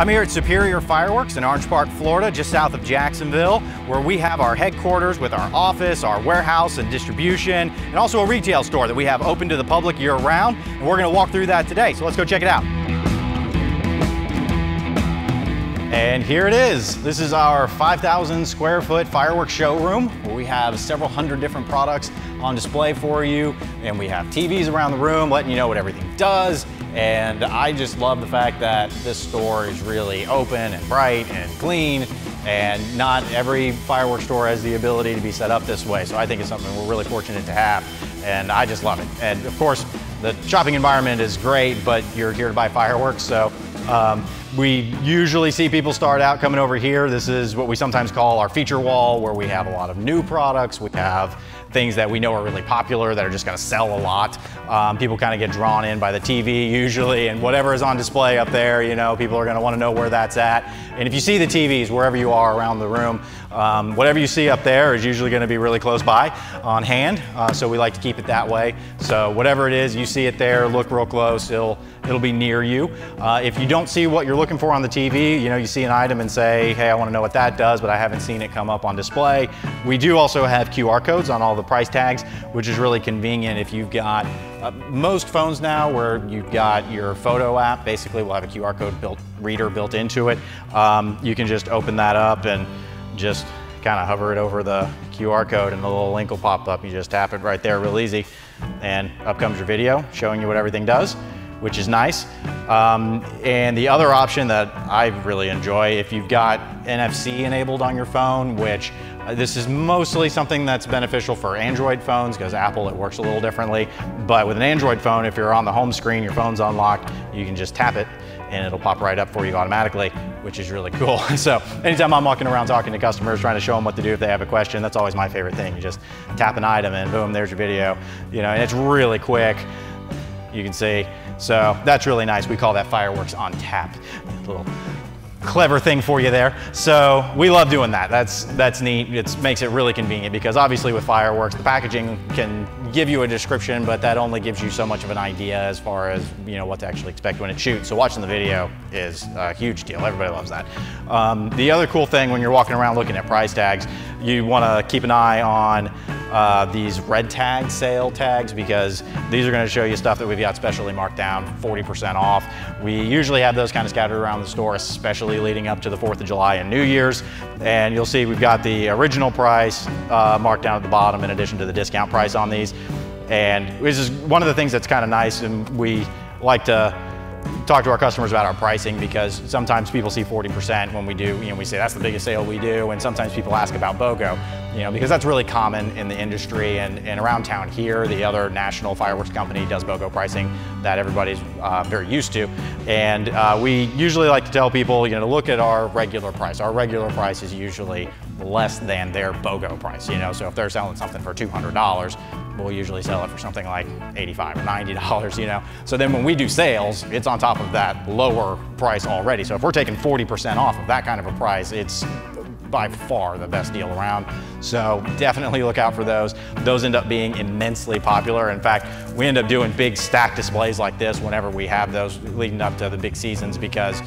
I'm here at Superior Fireworks in Orange Park, Florida, just south of Jacksonville, where we have our headquarters with our office, our warehouse and distribution, and also a retail store that we have open to the public year round. And we're gonna walk through that today, so let's go check it out. And here it is. This is our 5,000 square foot fireworks showroom where we have several hundred different products on display for you. And we have TVs around the room letting you know what everything does. And I just love the fact that this store is really open and bright and clean and not every fireworks store has the ability to be set up this way. So I think it's something we're really fortunate to have and I just love it. And of course, the shopping environment is great, but you're here to buy fireworks. So um, we usually see people start out coming over here. This is what we sometimes call our feature wall where we have a lot of new products. We have things that we know are really popular that are just gonna sell a lot. Um, people kind of get drawn in by the TV usually and whatever is on display up there, you know, people are gonna wanna know where that's at. And if you see the TVs wherever you are around the room, um, whatever you see up there is usually gonna be really close by on hand. Uh, so we like to keep it that way. So whatever it is, you see it there, look real close, it'll, it'll be near you. Uh, if you don't see what you're looking for on the TV, you know, you see an item and say, hey, I wanna know what that does, but I haven't seen it come up on display. We do also have QR codes on all the price tags, which is really convenient if you've got uh, most phones now where you've got your photo app, basically will have a QR code built reader built into it. Um, you can just open that up and just kind of hover it over the QR code and the little link will pop up. You just tap it right there real easy and up comes your video showing you what everything does which is nice. Um, and the other option that I really enjoy, if you've got NFC enabled on your phone, which this is mostly something that's beneficial for Android phones because Apple, it works a little differently. But with an Android phone, if you're on the home screen, your phone's unlocked, you can just tap it and it'll pop right up for you automatically, which is really cool. so anytime I'm walking around talking to customers, trying to show them what to do if they have a question, that's always my favorite thing. You just tap an item and boom, there's your video. You know, and it's really quick. You can see. So that's really nice. We call that fireworks on tap. A little clever thing for you there. So we love doing that. That's that's neat. It makes it really convenient because obviously with fireworks, the packaging can give you a description, but that only gives you so much of an idea as far as you know what to actually expect when it shoots. So watching the video is a huge deal. Everybody loves that. Um, the other cool thing when you're walking around looking at price tags, you want to keep an eye on uh, these red tag sale tags because these are going to show you stuff that we've got specially marked down 40% off. We usually have those kind of scattered around the store, especially leading up to the 4th of July and New Year's. And you'll see we've got the original price uh, marked down at the bottom in addition to the discount price on these. And this is one of the things that's kind of nice and we like to talk to our customers about our pricing because sometimes people see 40% when we do, you know, we say that's the biggest sale we do, and sometimes people ask about BOGO, you know, because that's really common in the industry and, and around town here. The other national fireworks company does BOGO pricing that everybody's uh, very used to. And uh, we usually like to tell people, you know, to look at our regular price. Our regular price is usually less than their BOGO price, you know, so if they're selling something for $200, we'll usually sell it for something like 85 or $90, you know. So then when we do sales, it's on top of that lower price already. So if we're taking 40% off of that kind of a price, it's by far the best deal around. So definitely look out for those. Those end up being immensely popular. In fact, we end up doing big stack displays like this whenever we have those leading up to the big seasons because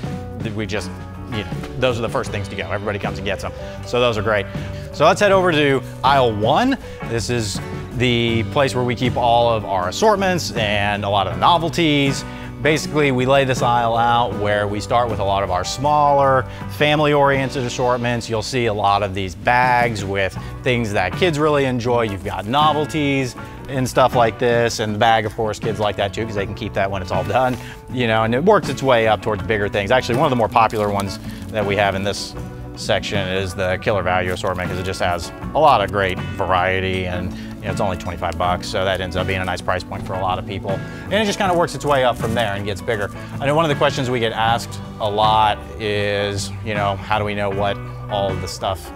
we just, you know, those are the first things to go. Everybody comes and gets them. So those are great. So let's head over to aisle one. This is the place where we keep all of our assortments and a lot of novelties. Basically, we lay this aisle out where we start with a lot of our smaller, family-oriented assortments. You'll see a lot of these bags with things that kids really enjoy. You've got novelties and stuff like this, and the bag, of course, kids like that too because they can keep that when it's all done. You know, and it works its way up towards bigger things. Actually, one of the more popular ones that we have in this section is the killer value assortment because it just has a lot of great variety and know, it's only 25 bucks, so that ends up being a nice price point for a lot of people. And it just kind of works its way up from there and gets bigger. I know one of the questions we get asked a lot is, you know, how do we know what all of the stuff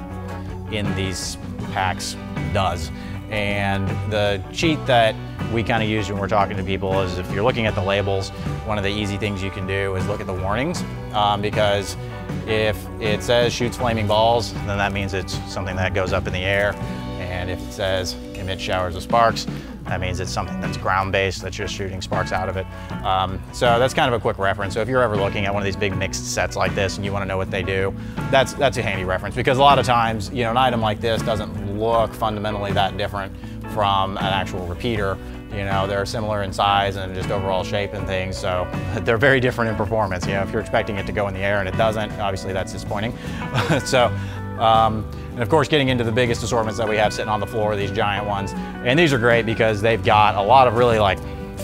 in these packs does? And the cheat that we kind of use when we're talking to people is if you're looking at the labels, one of the easy things you can do is look at the warnings um, because if it says shoots flaming balls, then that means it's something that goes up in the air. And if it says emit showers of sparks, That means it's something that's ground-based, that's just shooting sparks out of it. Um, so that's kind of a quick reference. So if you're ever looking at one of these big mixed sets like this and you want to know what they do, that's that's a handy reference because a lot of times, you know, an item like this doesn't look fundamentally that different from an actual repeater. You know, they're similar in size and just overall shape and things, so they're very different in performance. You know, if you're expecting it to go in the air and it doesn't, obviously that's disappointing. so um, and of course, getting into the biggest assortments that we have sitting on the floor, these giant ones. And these are great because they've got a lot of really like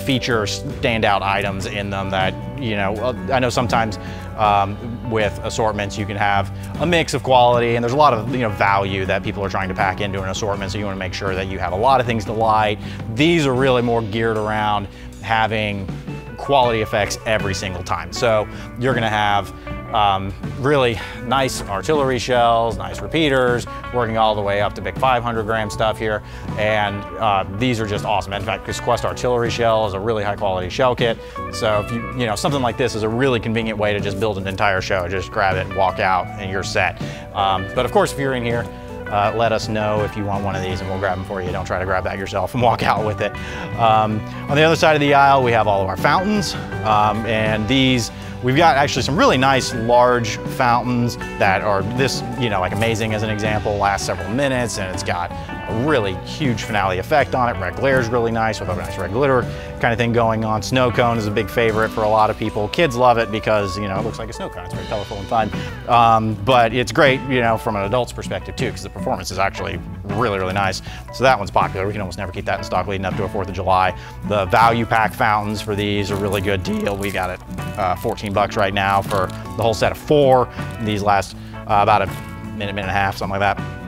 feature standout items in them that, you know, I know sometimes um, with assortments you can have a mix of quality and there's a lot of, you know, value that people are trying to pack into an assortment. So you want to make sure that you have a lot of things to light. These are really more geared around having quality effects every single time. So you're gonna have um, really nice artillery shells, nice repeaters, working all the way up to big 500 gram stuff here. And uh, these are just awesome. In fact, this Quest artillery shell is a really high quality shell kit. So if you, you know, something like this is a really convenient way to just build an entire show. Just grab it, and walk out, and you're set. Um, but of course, if you're in here, uh, let us know if you want one of these and we'll grab them for you. Don't try to grab that yourself and walk out with it. Um, on the other side of the aisle, we have all of our fountains um, and these We've got actually some really nice large fountains that are this, you know, like amazing as an example, last several minutes and it's got really huge finale effect on it. Red glare is really nice with a nice red glitter kind of thing going on. Snow cone is a big favorite for a lot of people. Kids love it because, you know, it looks like a snow cone. It's very colorful and fun. Um, but it's great, you know, from an adult's perspective too, because the performance is actually really, really nice. So that one's popular. We can almost never keep that in stock leading up to a 4th of July. The value pack fountains for these are really good deal. We got it uh, 14 bucks right now for the whole set of four. These last uh, about a minute, minute and a half, something like that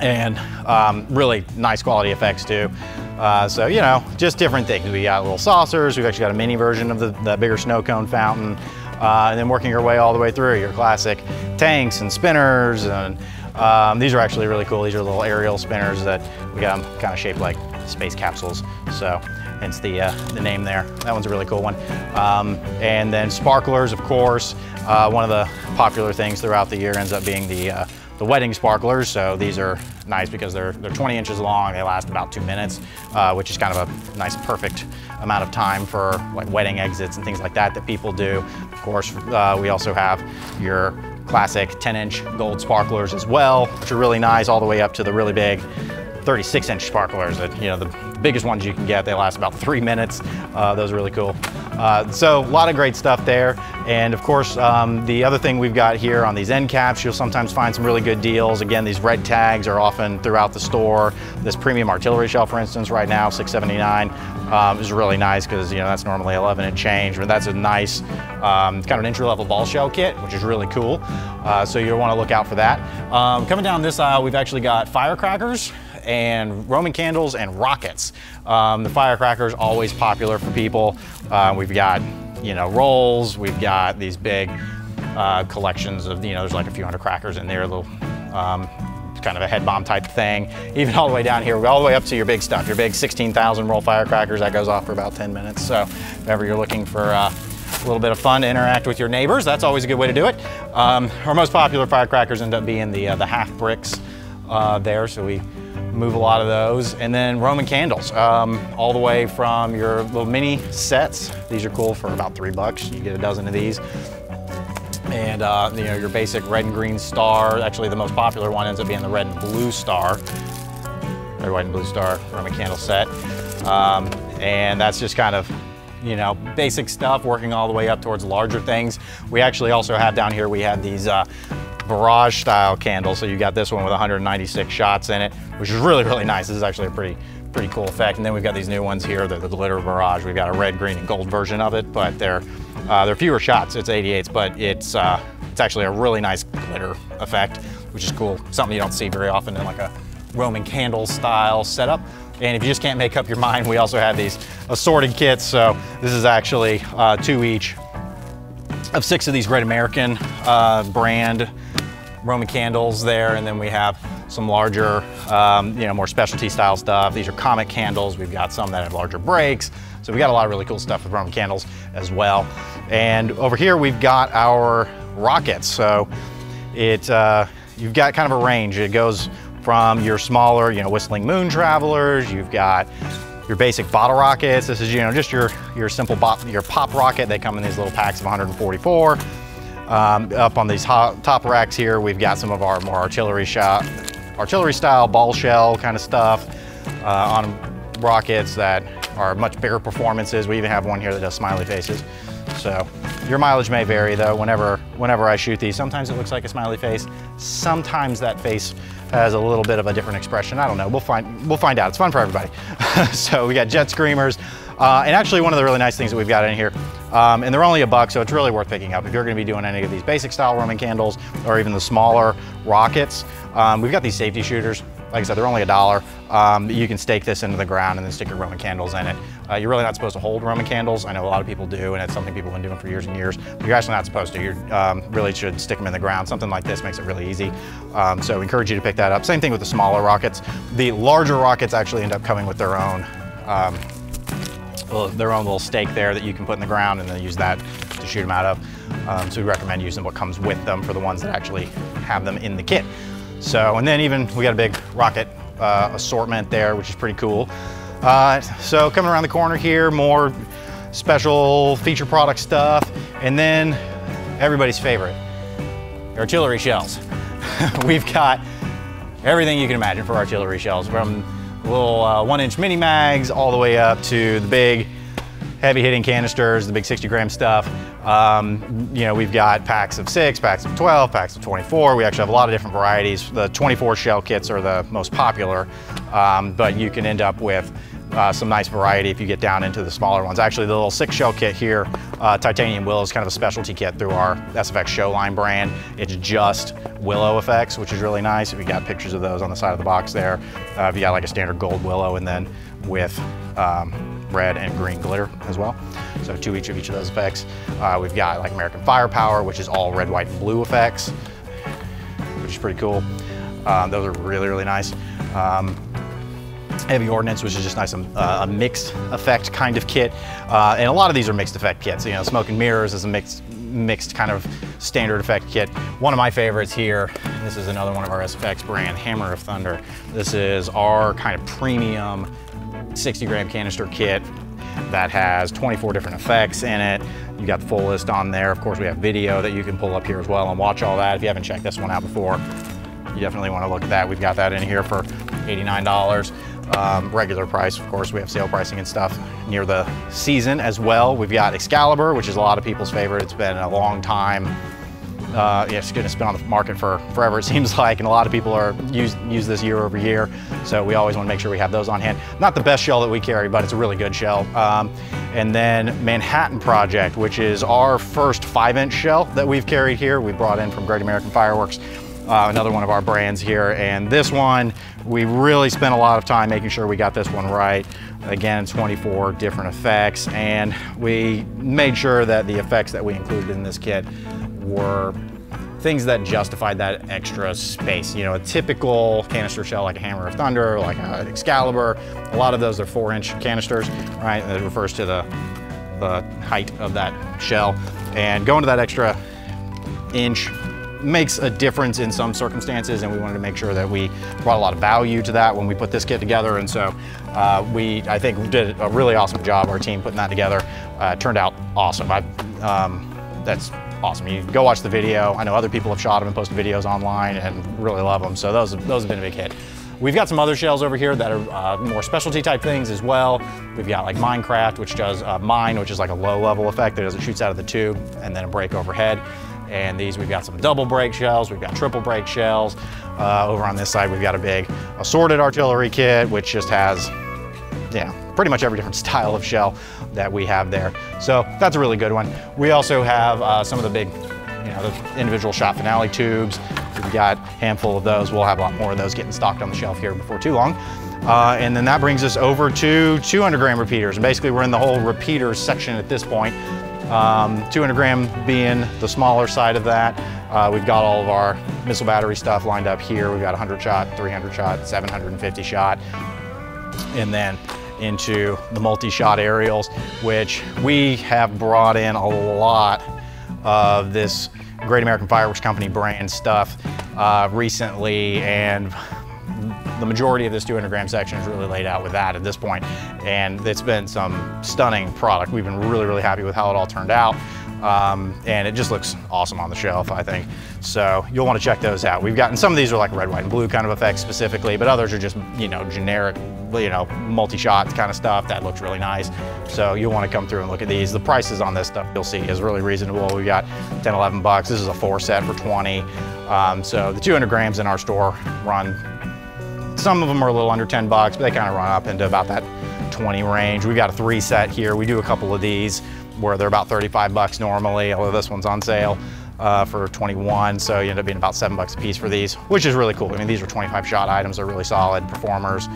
and um, really nice quality effects too. Uh, so, you know, just different things. We got little saucers, we've actually got a mini version of the, the bigger snow cone fountain, uh, and then working your way all the way through your classic tanks and spinners. And um, these are actually really cool. These are little aerial spinners that we got them kind of shaped like space capsules. So hence the, uh, the name there. That one's a really cool one. Um, and then sparklers, of course. Uh, one of the popular things throughout the year ends up being the uh, the wedding sparklers. So these are nice because they're, they're 20 inches long. They last about two minutes, uh, which is kind of a nice, perfect amount of time for like wedding exits and things like that that people do. Of course, uh, we also have your classic 10 inch gold sparklers as well, which are really nice all the way up to the really big 36 inch sparklers that, you know, the biggest ones you can get. They last about three minutes. Uh, those are really cool. Uh, so a lot of great stuff there. And of course, um, the other thing we've got here on these end caps, you'll sometimes find some really good deals. Again, these red tags are often throughout the store. This premium artillery shell, for instance, right now, 679 um, is really nice because, you know, that's normally 11 and change, but that's a nice, um, kind of an entry-level ball shell kit, which is really cool. Uh, so you'll want to look out for that. Um, coming down this aisle, we've actually got firecrackers and Roman candles and rockets. Um, the firecrackers always popular for people. Uh, we've got, you know, rolls. We've got these big uh, collections of, you know, there's like a few hundred crackers in there, little um, kind of a head bomb type thing. Even all the way down here, all the way up to your big stuff, your big 16,000 roll firecrackers, that goes off for about 10 minutes. So if ever you're looking for uh, a little bit of fun to interact with your neighbors, that's always a good way to do it. Um, our most popular firecrackers end up being the, uh, the half bricks uh, there. So we move a lot of those. And then Roman candles, um, all the way from your little mini sets. These are cool for about three bucks. You get a dozen of these. And uh, you know, your basic red and green star, actually the most popular one ends up being the red and blue star. Red, white, and blue star Roman candle set. Um, and that's just kind of you know, basic stuff, working all the way up towards larger things. We actually also have down here, we have these uh, barrage style candle. So you got this one with 196 shots in it, which is really, really nice. This is actually a pretty, pretty cool effect. And then we've got these new ones here, the, the glitter barrage. We've got a red, green, and gold version of it, but they're, uh, they're fewer shots. It's 88s, but it's, uh, it's actually a really nice glitter effect, which is cool. Something you don't see very often in like a Roman candle style setup. And if you just can't make up your mind, we also have these assorted kits. So this is actually uh, two each of six of these Great American uh, brand Roman candles there, and then we have some larger, um, you know, more specialty style stuff. These are comet candles. We've got some that have larger breaks. So we got a lot of really cool stuff with Roman candles as well. And over here we've got our rockets. So it, uh, you've got kind of a range. It goes from your smaller, you know, whistling moon travelers. You've got your basic bottle rockets. This is, you know, just your, your simple your pop rocket. They come in these little packs of 144. Um, up on these top racks here, we've got some of our more artillery shot, artillery style ball shell kind of stuff uh, on rockets that are much bigger performances. We even have one here that does smiley faces. So your mileage may vary though whenever, whenever I shoot these. Sometimes it looks like a smiley face. Sometimes that face has a little bit of a different expression. I don't know, we'll find, we'll find out. It's fun for everybody. so we got jet screamers. Uh, and actually one of the really nice things that we've got in here, um, and they're only a buck, so it's really worth picking up if you're gonna be doing any of these basic style Roman candles or even the smaller rockets. Um, we've got these safety shooters. Like I said, they're only a dollar. Um, you can stake this into the ground and then stick your Roman candles in it. Uh, you're really not supposed to hold Roman candles. I know a lot of people do, and it's something people have been doing for years and years. But you're actually not supposed to. You um, really should stick them in the ground. Something like this makes it really easy. Um, so encourage you to pick that up. Same thing with the smaller rockets. The larger rockets actually end up coming with their own um, their own little stake there that you can put in the ground and then use that to shoot them out of. Um, so we recommend using what comes with them for the ones that actually have them in the kit. So, and then even we got a big rocket uh, assortment there, which is pretty cool. Uh, so coming around the corner here, more special feature product stuff. And then everybody's favorite, artillery shells. We've got everything you can imagine for artillery shells from little uh, one inch mini mags all the way up to the big heavy hitting canisters, the big 60 gram stuff. Um, you know, we've got packs of six, packs of 12, packs of 24. We actually have a lot of different varieties. The 24 shell kits are the most popular, um, but you can end up with uh, some nice variety if you get down into the smaller ones. Actually, the little six shell kit here, uh, Titanium Willow is kind of a specialty kit through our SFX Showline brand. It's just willow effects, which is really nice. We got pictures of those on the side of the box there. Uh, you got like a standard gold willow and then with um, red and green glitter as well. So two each of each of those effects. Uh, we've got like American Firepower, which is all red, white, and blue effects, which is pretty cool. Um, those are really, really nice. Um, Heavy Ordnance, which is just nice, um, uh, a mixed effect kind of kit. Uh, and a lot of these are mixed effect kits. You know, Smoke and Mirrors is a mixed, mixed kind of standard effect kit. One of my favorites here, this is another one of our SFX brand, Hammer of Thunder. This is our kind of premium 60 gram canister kit that has 24 different effects in it. You got the full list on there. Of course, we have video that you can pull up here as well and watch all that. If you haven't checked this one out before, you definitely want to look at that. We've got that in here for $89. Um, regular price, of course, we have sale pricing and stuff near the season as well. We've got Excalibur, which is a lot of people's favorite. It's been a long time. Uh, yeah, it's gonna spin on the market for forever, it seems like, and a lot of people are use, use this year over year. So we always wanna make sure we have those on hand. Not the best shell that we carry, but it's a really good shell. Um, and then Manhattan Project, which is our first five inch shell that we've carried here. We brought in from Great American Fireworks uh, another one of our brands here. And this one, we really spent a lot of time making sure we got this one right. Again, 24 different effects. And we made sure that the effects that we included in this kit were things that justified that extra space. You know, a typical canister shell like a Hammer of Thunder, like an Excalibur, a lot of those are four inch canisters, right? It refers to the, the height of that shell. And going to that extra inch makes a difference in some circumstances and we wanted to make sure that we brought a lot of value to that when we put this kit together. And so uh, we I think did a really awesome job our team putting that together. Uh, turned out awesome. I, um, that's awesome. You go watch the video. I know other people have shot them and posted videos online and really love them so those those have been a big hit. We've got some other shells over here that are uh, more specialty type things as well. We've got like Minecraft, which does uh, mine, which is like a low level effect that it shoots out of the tube and then a break overhead. And these, we've got some double break shells, we've got triple break shells. Uh, over on this side, we've got a big assorted artillery kit, which just has, yeah, pretty much every different style of shell that we have there. So that's a really good one. We also have uh, some of the big, you know, the individual shot finale tubes. We've got a handful of those. We'll have a lot more of those getting stocked on the shelf here before too long. Uh, and then that brings us over to 200 gram repeaters. And basically we're in the whole repeaters section at this point. Um, 200 gram being the smaller side of that. Uh, we've got all of our missile battery stuff lined up here. We've got 100 shot, 300 shot, 750 shot, and then into the multi-shot aerials, which we have brought in a lot of this Great American Fireworks Company brand stuff uh, recently, and the majority of this 200 gram section is really laid out with that at this point, and it's been some stunning product. We've been really, really happy with how it all turned out. Um, and it just looks awesome on the shelf, I think. So you'll want to check those out. We've gotten some of these are like red, white, and blue kind of effects specifically, but others are just you know generic, you know multi-shot kind of stuff that looks really nice. So you'll want to come through and look at these. The prices on this stuff you'll see is really reasonable. We've got 10, 11 bucks. This is a four set for 20. Um, so the 200 grams in our store run. Some of them are a little under 10 bucks, but they kind of run up into about that 20 range. We've got a three set here. We do a couple of these where they're about 35 bucks normally, although this one's on sale uh, for 21, so you end up being about seven bucks a piece for these, which is really cool. I mean, these are 25 shot items, they're really solid performers.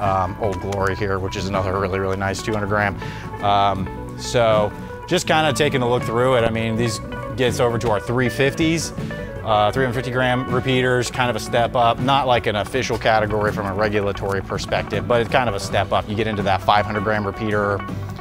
Um, Old Glory here, which is another really, really nice 200 gram. Um, so just kind of taking a look through it, I mean, these gets over to our 350s. Uh, 350 gram repeaters, kind of a step up, not like an official category from a regulatory perspective, but it's kind of a step up. You get into that 500 gram repeater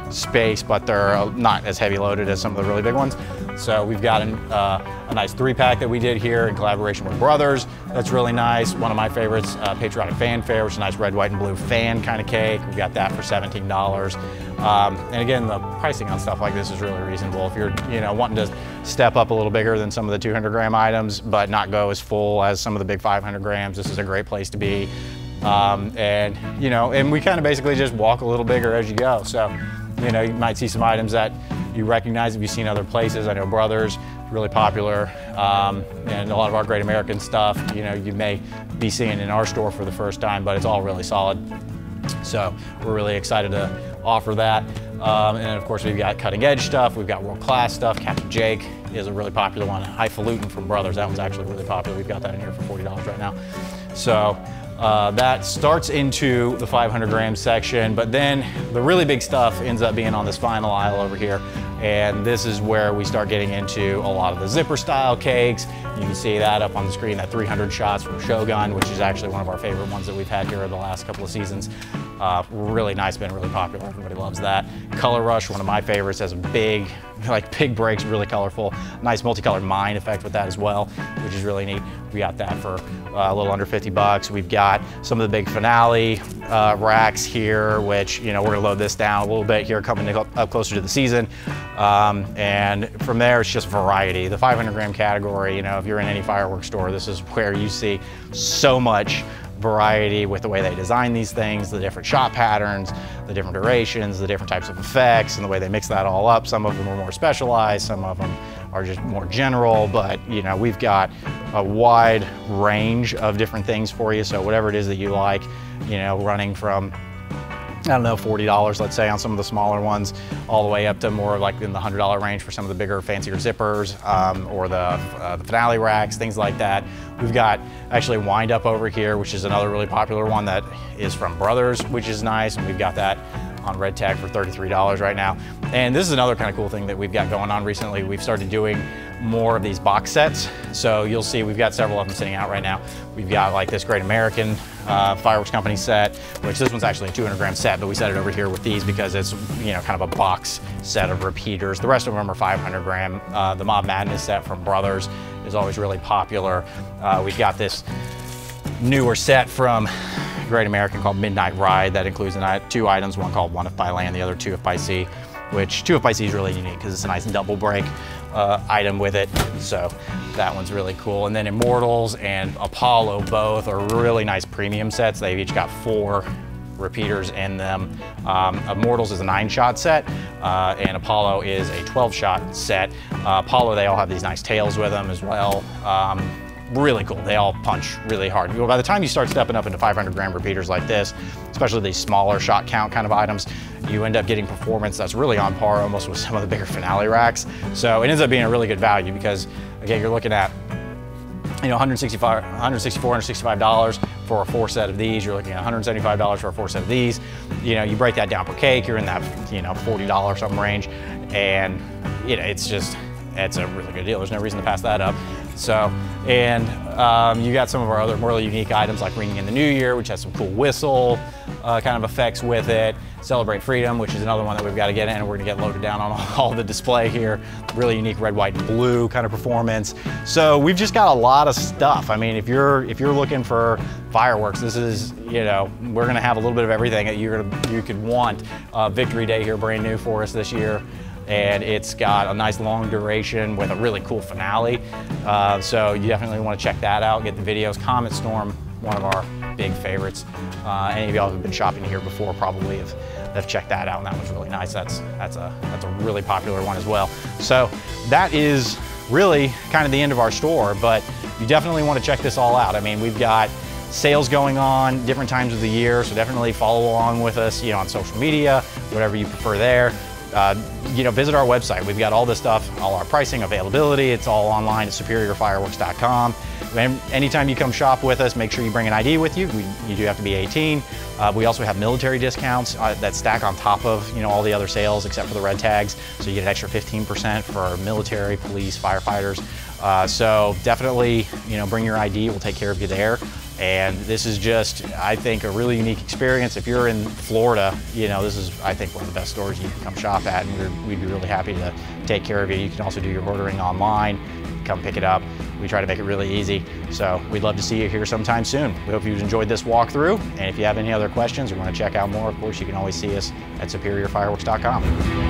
space, but they're not as heavy loaded as some of the really big ones. So we've got an, uh, a nice three pack that we did here in collaboration with Brothers. That's really nice. One of my favorites, uh, Patriotic Fanfare, which is a nice red, white, and blue fan kind of cake. We got that for $17. Um, and again, the pricing on stuff like this is really reasonable. If you're, you know, wanting to step up a little bigger than some of the 200 gram items, but not go as full as some of the big 500 grams, this is a great place to be. Um, and, you know, and we kind of basically just walk a little bigger as you go. So you know, you might see some items that you recognize if you've seen other places. I know Brothers, really popular, um, and a lot of our Great American stuff, you know, you may be seeing in our store for the first time, but it's all really solid. So we're really excited to offer that. Um, and of course, we've got cutting edge stuff. We've got world class stuff. Captain Jake is a really popular one. Highfalutin from Brothers. That one's actually really popular. We've got that in here for $40 right now. So uh, that starts into the 500 gram section, but then the really big stuff ends up being on this final aisle over here. And this is where we start getting into a lot of the zipper style cakes. You can see that up on the screen, that 300 shots from Shogun, which is actually one of our favorite ones that we've had here in the last couple of seasons. Uh, really nice, been really popular. Everybody loves that. Color Rush, one of my favorites, has a big, like big breaks, really colorful. Nice multicolored mine effect with that as well, which is really neat. We got that for uh, a little under 50 bucks. We've got some of the big finale uh, racks here, which, you know, we're gonna load this down a little bit here coming up closer to the season. Um, and from there, it's just variety. The 500 gram category, you know, if you're in any fireworks store, this is where you see so much variety with the way they design these things, the different shot patterns, the different durations, the different types of effects, and the way they mix that all up. Some of them are more specialized, some of them are just more general, but you know, we've got a wide range of different things for you. So whatever it is that you like, you know, running from I don't know, $40, let's say, on some of the smaller ones, all the way up to more like in the $100 range for some of the bigger, fancier zippers, um, or the, uh, the finale racks, things like that. We've got actually Wind Up over here, which is another really popular one that is from Brothers, which is nice, and we've got that on red tag for $33 right now. And this is another kind of cool thing that we've got going on recently. We've started doing more of these box sets. So you'll see we've got several of them sitting out right now. We've got like this Great American uh, Fireworks Company set, which this one's actually a 200 gram set, but we set it over here with these because it's, you know, kind of a box set of repeaters. The rest of them are 500 gram. Uh, the Mob Madness set from Brothers is always really popular. Uh, we've got this newer set from Great American called Midnight Ride that includes two items, one called One If By Land, the other Two If By Sea, which Two If By Sea is really unique because it's a nice double break uh, item with it. So that one's really cool. And then Immortals and Apollo both are really nice premium sets. They've each got four repeaters in them. Um, Immortals is a nine shot set uh, and Apollo is a 12 shot set. Uh, Apollo, they all have these nice tails with them as well. Um, really cool. They all punch really hard. By the time you start stepping up into 500 gram repeaters like this, especially these smaller shot count kind of items, you end up getting performance that's really on par almost with some of the bigger finale racks. So it ends up being a really good value because again, you're looking at you know, 165, 164, 165 dollars for a four set of these. You're looking at 175 dollars for a four set of these. You know, you break that down per cake, you're in that you know 40 dollar something range, and you know, it's just it's a really good deal. There's no reason to pass that up. So, and um, you got some of our other more unique items like Ringing in the New Year, which has some cool whistle uh, kind of effects with it. Celebrate Freedom, which is another one that we've got to get in, and we're gonna get loaded down on all the display here. Really unique red, white, and blue kind of performance. So we've just got a lot of stuff. I mean, if you're if you're looking for fireworks, this is you know we're gonna have a little bit of everything that you're gonna you could want. Uh, Victory Day here, brand new for us this year and it's got a nice long duration with a really cool finale. Uh, so you definitely want to check that out, get the videos. Comet Storm, one of our big favorites. Uh, any of y'all who've been shopping here before probably have, have checked that out, and that one's really nice. That's, that's, a, that's a really popular one as well. So that is really kind of the end of our store, but you definitely want to check this all out. I mean, we've got sales going on different times of the year, so definitely follow along with us, you know, on social media, whatever you prefer there uh, you know, visit our website. We've got all this stuff, all our pricing, availability. It's all online at superiorfireworks.com. And anytime you come shop with us, make sure you bring an ID with you. We, you do have to be 18. Uh, we also have military discounts uh, that stack on top of you know all the other sales except for the red tags. So you get an extra 15% for military, police, firefighters. Uh, so definitely, you know, bring your ID. We'll take care of you there. And this is just, I think, a really unique experience. If you're in Florida, you know, this is, I think, one of the best stores you can come shop at, and we'd be really happy to take care of you. You can also do your ordering online, come pick it up. We try to make it really easy. So we'd love to see you here sometime soon. We hope you've enjoyed this walkthrough. And if you have any other questions or want to check out more, of course, you can always see us at superiorfireworks.com.